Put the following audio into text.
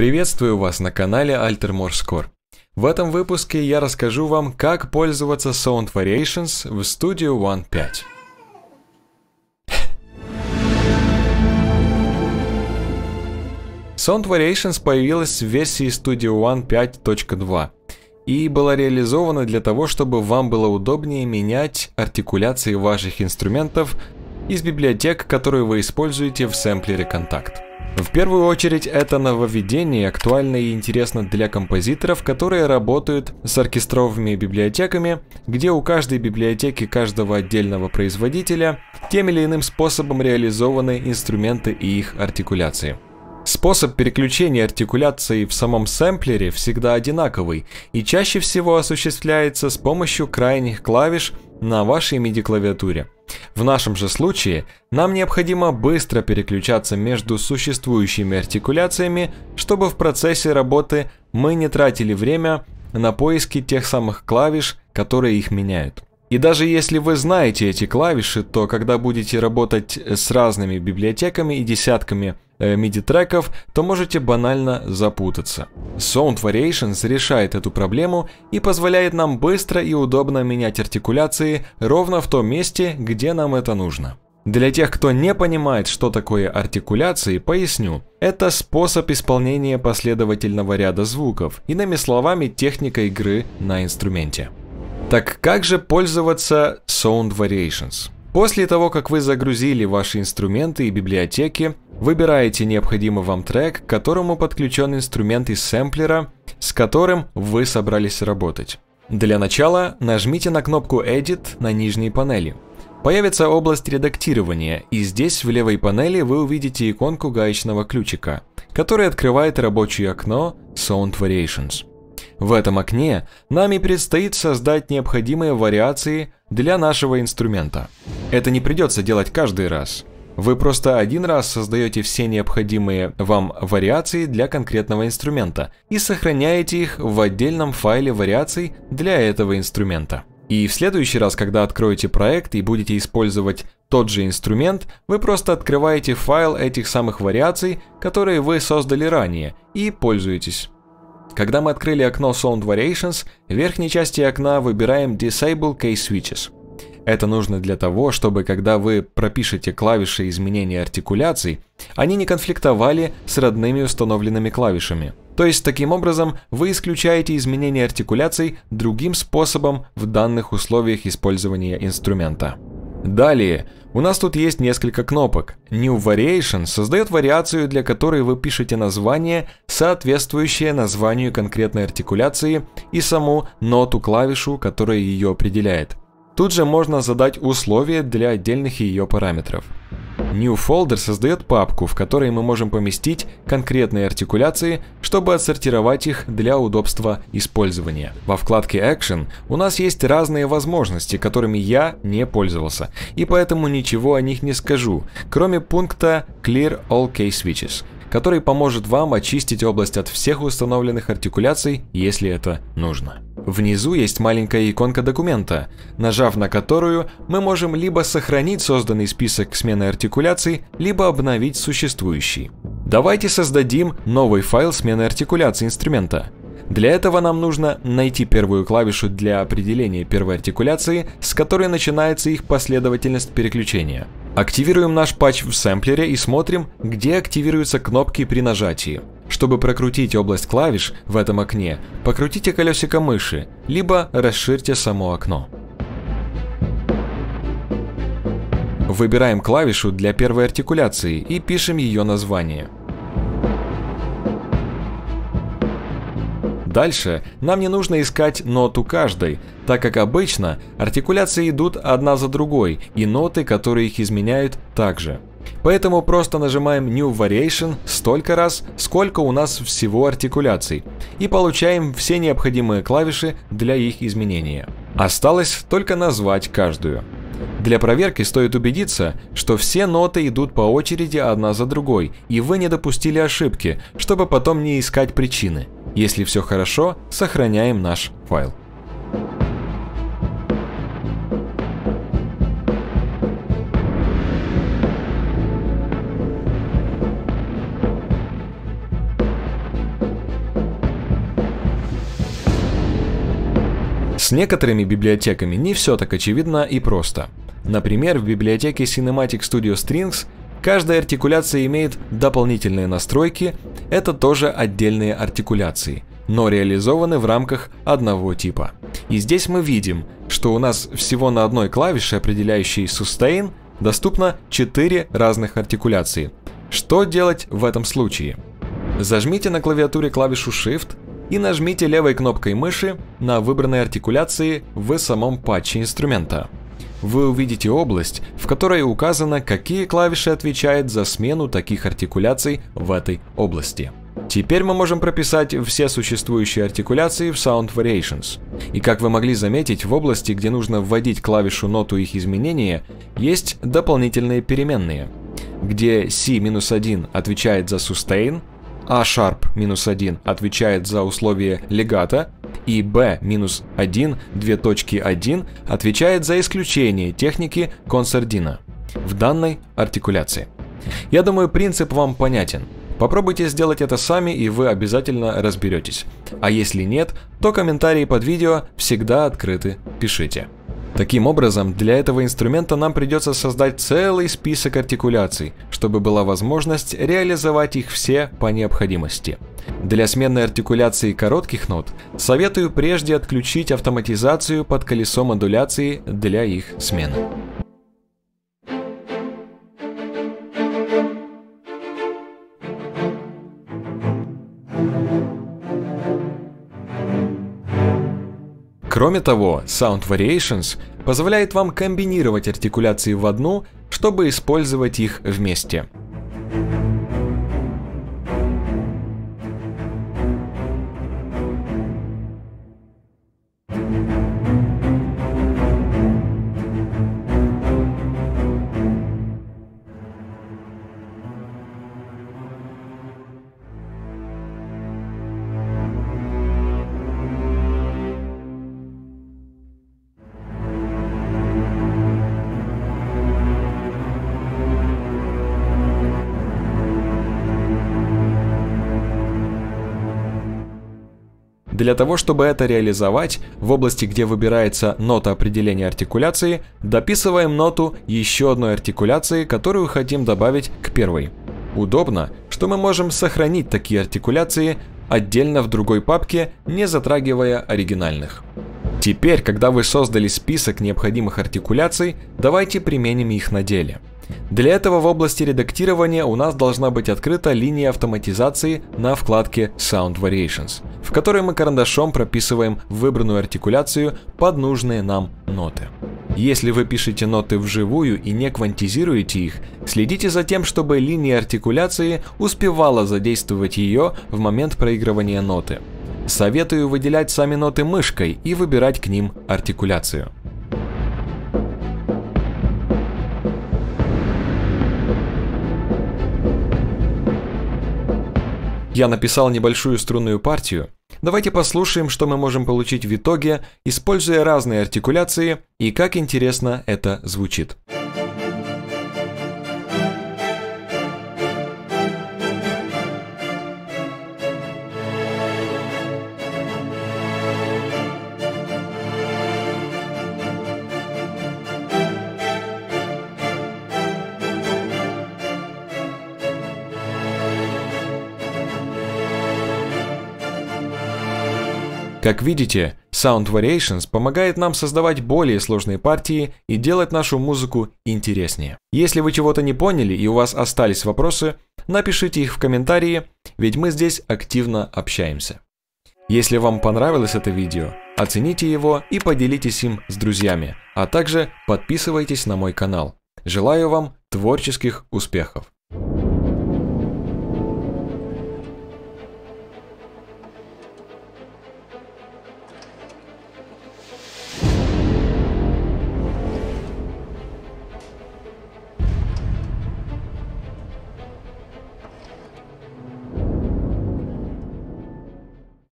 Приветствую вас на канале Altermore Score. В этом выпуске я расскажу вам, как пользоваться Sound Variations в Studio One 5. Sound Variations появилась в версии Studio One 5.2 и была реализована для того, чтобы вам было удобнее менять артикуляции ваших инструментов из библиотек, которые вы используете в сэмплере Contact. В первую очередь это нововведение актуально и интересно для композиторов, которые работают с оркестровыми библиотеками, где у каждой библиотеки каждого отдельного производителя тем или иным способом реализованы инструменты и их артикуляции. Способ переключения артикуляции в самом сэмплере всегда одинаковый и чаще всего осуществляется с помощью крайних клавиш на вашей MIDI-клавиатуре. В нашем же случае нам необходимо быстро переключаться между существующими артикуляциями, чтобы в процессе работы мы не тратили время на поиски тех самых клавиш, которые их меняют. И даже если вы знаете эти клавиши, то когда будете работать с разными библиотеками и десятками MIDI-треков, э, то можете банально запутаться. Sound Variations решает эту проблему и позволяет нам быстро и удобно менять артикуляции ровно в том месте, где нам это нужно. Для тех, кто не понимает, что такое артикуляции, поясню. Это способ исполнения последовательного ряда звуков, иными словами, техника игры на инструменте. Так как же пользоваться Sound Variations? После того, как вы загрузили ваши инструменты и библиотеки, выбираете необходимый вам трек, к которому подключен инструмент из сэмплера, с которым вы собрались работать. Для начала нажмите на кнопку Edit на нижней панели. Появится область редактирования, и здесь в левой панели вы увидите иконку гаечного ключика, который открывает рабочее окно Sound Variations. В этом окне нам и предстоит создать необходимые вариации для нашего инструмента. Это не придется делать каждый раз. Вы просто один раз создаете все необходимые вам вариации для конкретного инструмента и сохраняете их в отдельном файле вариаций для этого инструмента. И в следующий раз, когда откроете проект и будете использовать тот же инструмент, вы просто открываете файл этих самых вариаций, которые вы создали ранее, и пользуетесь. Когда мы открыли окно Sound Variations, в верхней части окна выбираем Disable Case Switches. Это нужно для того, чтобы когда вы пропишете клавиши изменения артикуляций, они не конфликтовали с родными установленными клавишами. То есть таким образом вы исключаете изменение артикуляций другим способом в данных условиях использования инструмента. Далее, у нас тут есть несколько кнопок. New Variation создает вариацию, для которой вы пишете название, соответствующее названию конкретной артикуляции и саму ноту-клавишу, которая ее определяет. Тут же можно задать условия для отдельных ее параметров. New Folder создает папку, в которой мы можем поместить конкретные артикуляции, чтобы отсортировать их для удобства использования. Во вкладке Action у нас есть разные возможности, которыми я не пользовался, и поэтому ничего о них не скажу, кроме пункта Clear All Case Switches, который поможет вам очистить область от всех установленных артикуляций, если это нужно. Внизу есть маленькая иконка документа, нажав на которую мы можем либо сохранить созданный список смены артикуляций, либо обновить существующий. Давайте создадим новый файл смены артикуляции инструмента. Для этого нам нужно найти первую клавишу для определения первой артикуляции, с которой начинается их последовательность переключения. Активируем наш патч в сэмплере и смотрим, где активируются кнопки при нажатии. Чтобы прокрутить область клавиш в этом окне, покрутите колесико мыши, либо расширьте само окно. Выбираем клавишу для первой артикуляции и пишем ее название. Дальше нам не нужно искать ноту каждой, так как обычно артикуляции идут одна за другой, и ноты, которые их изменяют, также. Поэтому просто нажимаем New Variation столько раз, сколько у нас всего артикуляций, и получаем все необходимые клавиши для их изменения. Осталось только назвать каждую. Для проверки стоит убедиться, что все ноты идут по очереди одна за другой, и вы не допустили ошибки, чтобы потом не искать причины. Если все хорошо, сохраняем наш файл. С некоторыми библиотеками не все так очевидно и просто. Например, в библиотеке Cinematic Studio Strings каждая артикуляция имеет дополнительные настройки, это тоже отдельные артикуляции, но реализованы в рамках одного типа. И здесь мы видим, что у нас всего на одной клавише, определяющей sustain, доступно 4 разных артикуляции. Что делать в этом случае? Зажмите на клавиатуре клавишу Shift и нажмите левой кнопкой мыши на выбранной артикуляции в самом патче инструмента. Вы увидите область, в которой указано, какие клавиши отвечают за смену таких артикуляций в этой области. Теперь мы можем прописать все существующие артикуляции в Sound Variations. И как вы могли заметить, в области, где нужно вводить клавишу ноту их изменения, есть дополнительные переменные, где C-1 отвечает за sustain, A-sharp минус 1 отвечает за условие легата, и B минус 1, 2 точки 1 отвечает за исключение техники консердина в данной артикуляции. Я думаю, принцип вам понятен. Попробуйте сделать это сами, и вы обязательно разберетесь. А если нет, то комментарии под видео всегда открыты, пишите. Таким образом, для этого инструмента нам придется создать целый список артикуляций, чтобы была возможность реализовать их все по необходимости. Для сменной артикуляции коротких нот советую прежде отключить автоматизацию под колесо модуляции для их смены. Кроме того, Sound Variations позволяет вам комбинировать артикуляции в одну, чтобы использовать их вместе. Для того, чтобы это реализовать, в области, где выбирается нота определения артикуляции, дописываем ноту еще одной артикуляции, которую хотим добавить к первой. Удобно, что мы можем сохранить такие артикуляции отдельно в другой папке, не затрагивая оригинальных. Теперь, когда вы создали список необходимых артикуляций, давайте применим их на деле. Для этого в области редактирования у нас должна быть открыта линия автоматизации на вкладке Sound Variations, в которой мы карандашом прописываем выбранную артикуляцию под нужные нам ноты. Если вы пишете ноты вживую и не квантизируете их, следите за тем, чтобы линия артикуляции успевала задействовать ее в момент проигрывания ноты. Советую выделять сами ноты мышкой и выбирать к ним артикуляцию. Я написал небольшую струнную партию. Давайте послушаем, что мы можем получить в итоге, используя разные артикуляции и как интересно это звучит. Как видите, Sound Variations помогает нам создавать более сложные партии и делать нашу музыку интереснее. Если вы чего-то не поняли и у вас остались вопросы, напишите их в комментарии, ведь мы здесь активно общаемся. Если вам понравилось это видео, оцените его и поделитесь им с друзьями, а также подписывайтесь на мой канал. Желаю вам творческих успехов!